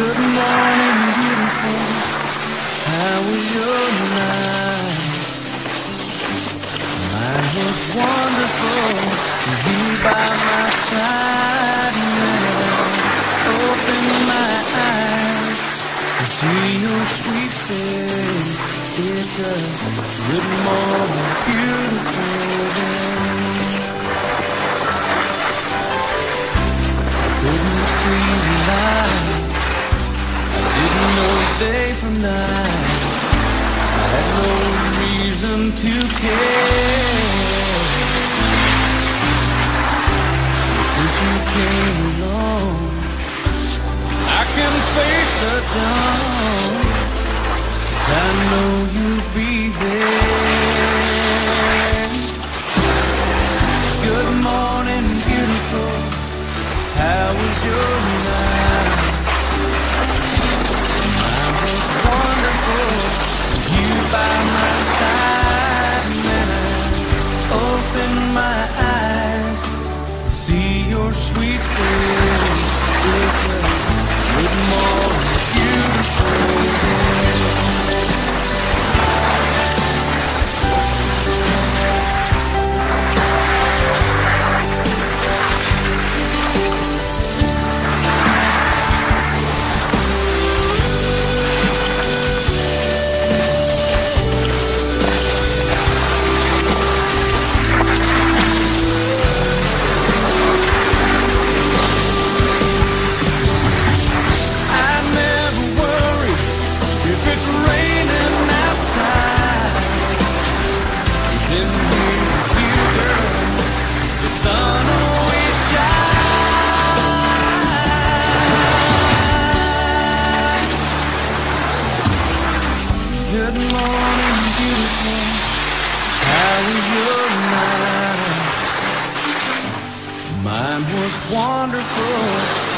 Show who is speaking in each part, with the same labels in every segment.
Speaker 1: Good morning, beautiful. How was your night? Mine was wonderful. With you by my side. Now, open my eyes to see your sweet face. It's a good morning, beautiful. Couldn't day from night. I had no reason to care. Since you came along, I can face the dawn. I know you'll be there. Good morning, beautiful. How was your your sweet face. Good morning, beautiful. Mine was wonderful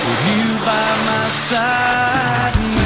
Speaker 1: with you by my side.